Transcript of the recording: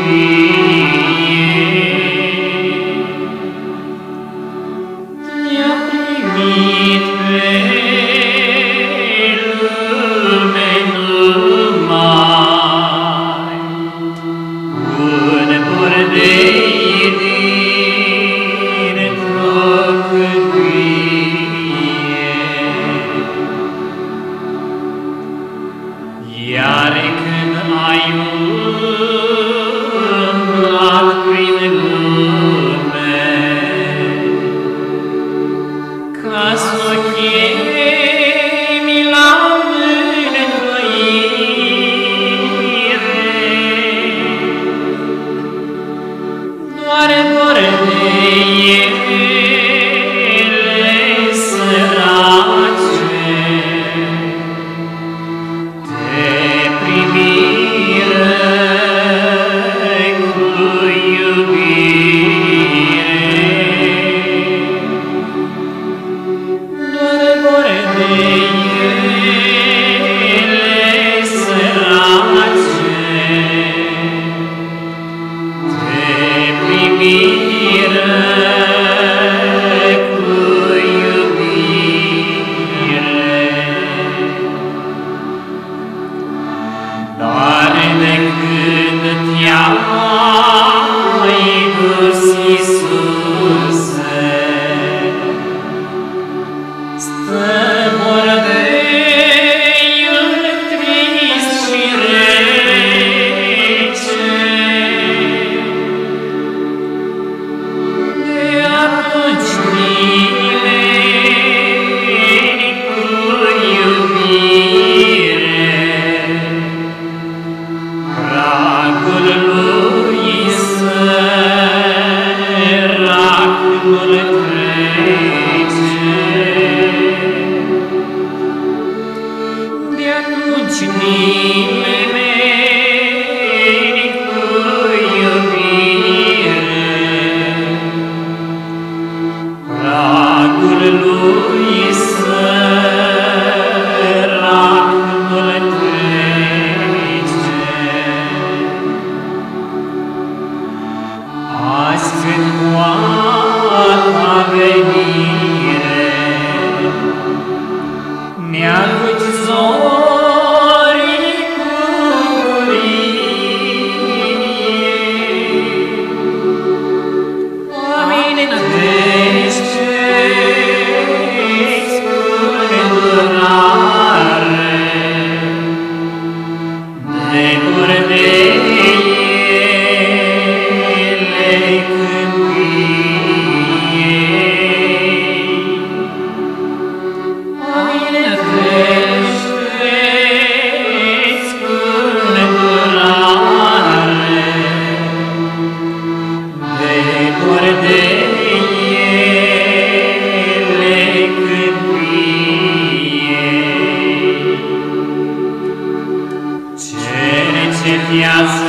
Amen. Pragul Yes.